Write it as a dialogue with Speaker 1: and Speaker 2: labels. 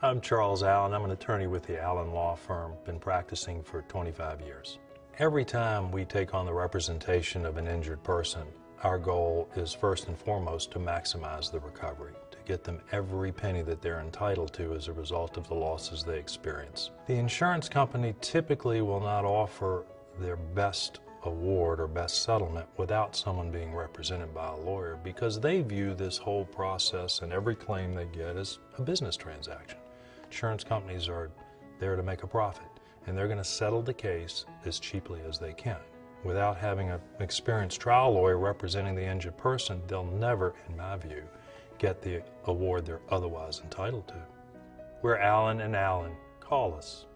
Speaker 1: I'm Charles Allen. I'm an attorney with the Allen Law Firm. Been practicing for 25 years. Every time we take on the representation of an injured person, our goal is first and foremost to maximize the recovery, to get them every penny that they're entitled to as a result of the losses they experience. The insurance company typically will not offer their best award or best settlement without someone being represented by a lawyer because they view this whole process and every claim they get as a business transaction. Insurance companies are there to make a profit and they're going to settle the case as cheaply as they can. Without having an experienced trial lawyer representing the injured person, they'll never, in my view, get the award they're otherwise entitled to. We're Allen and Allen. Call us.